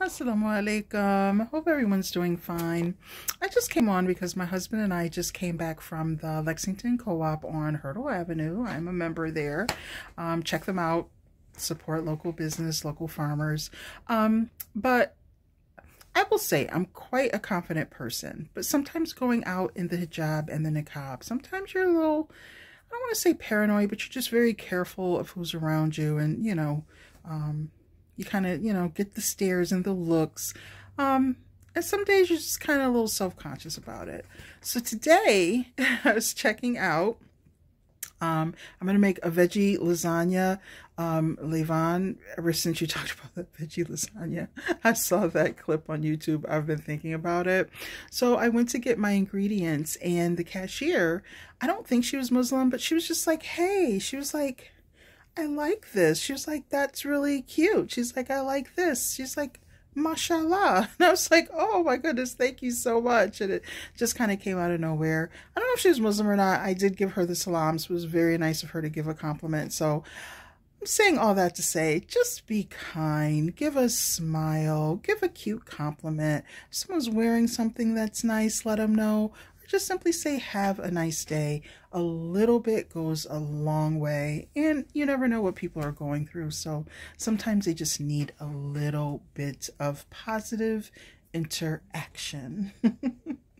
Assalamu alaikum. I Hope everyone's doing fine. I just came on because my husband and I just came back from the Lexington Co-op on Hertel Avenue. I'm a member there. Um, check them out. Support local business, local farmers. Um, but I will say I'm quite a confident person, but sometimes going out in the hijab and the niqab, sometimes you're a little, I don't want to say paranoid, but you're just very careful of who's around you and, you know, um, you kind of, you know, get the stares and the looks. Um, and some days you're just kind of a little self-conscious about it. So today I was checking out, um, I'm going to make a veggie lasagna. Um, Levan, ever since you talked about that veggie lasagna, I saw that clip on YouTube. I've been thinking about it. So I went to get my ingredients and the cashier, I don't think she was Muslim, but she was just like, hey, she was like, I like this. She was like, that's really cute. She's like, I like this. She's like, mashallah. And I was like, oh my goodness, thank you so much. And it just kind of came out of nowhere. I don't know if she was Muslim or not. I did give her the salams. It was very nice of her to give a compliment. So I'm saying all that to say, just be kind, give a smile, give a cute compliment. If someone's wearing something that's nice, let them know just simply say have a nice day. A little bit goes a long way and you never know what people are going through. So sometimes they just need a little bit of positive interaction.